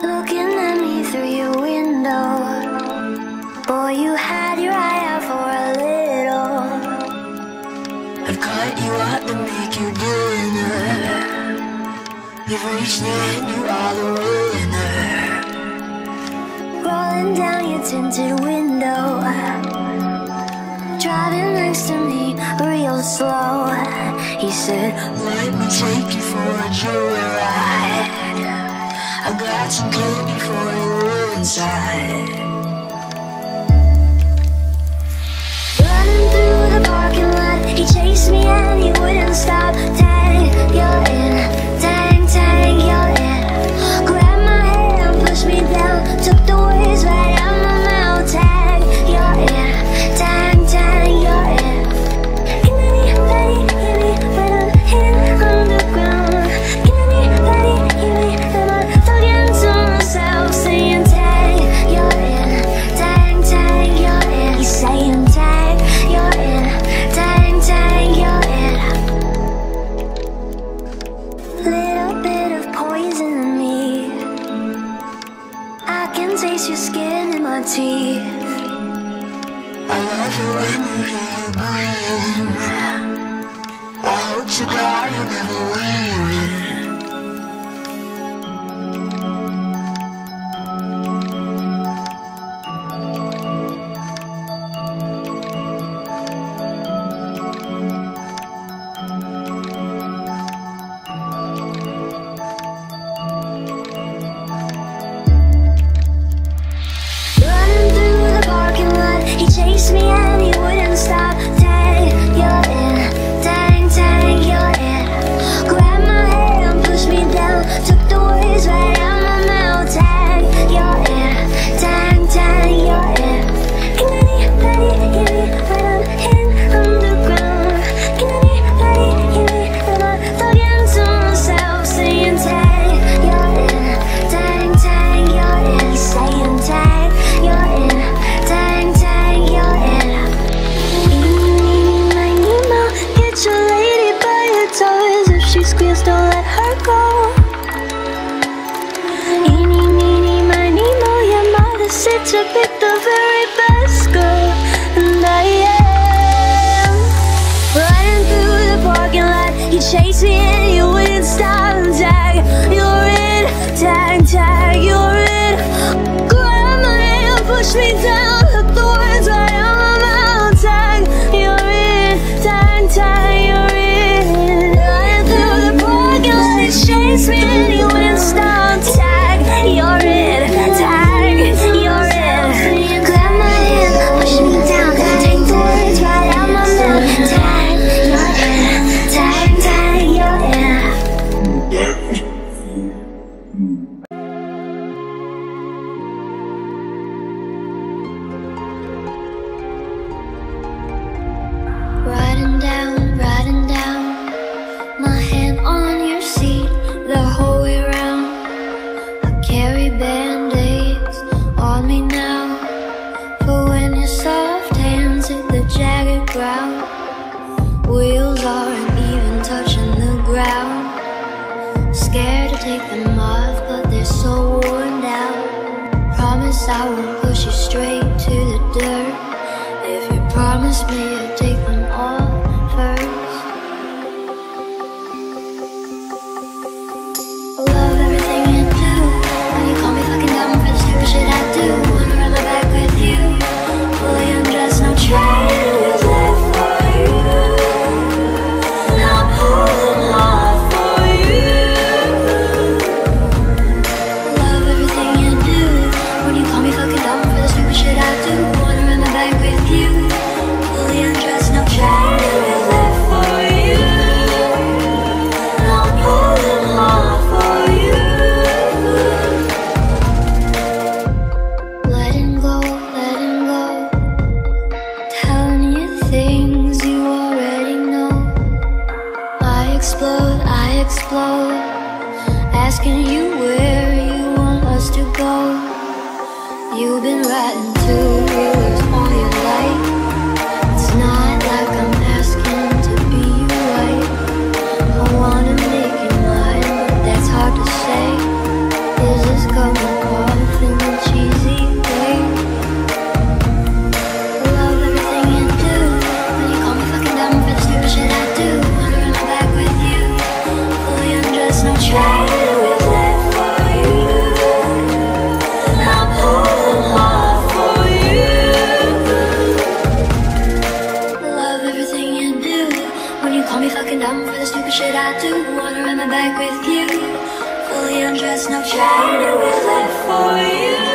Looking at me through your window. Boy, you had your eye out for a little. I've caught you up to make you dinner. You've reached the end, you are the winner. Rolling down your tinted window. Driving next to me real slow. He said, let me take you for a joyride Got some good before you're inside. Running through the parking lot, he chased me and he wouldn't stop. I hope to die you never leave Me up. chase me and you wouldn't stop tag. You're in, tag, tag, you're in Grab my hand, push me down the words right on you're in, tag, tag, you're in Running through the parking lot. Chase me and you wouldn't stop take them off, but they're so worn out. Promise I will explode. Asking you where you want us to go. You've been writing to you. Fully undressed, no trying to live for you.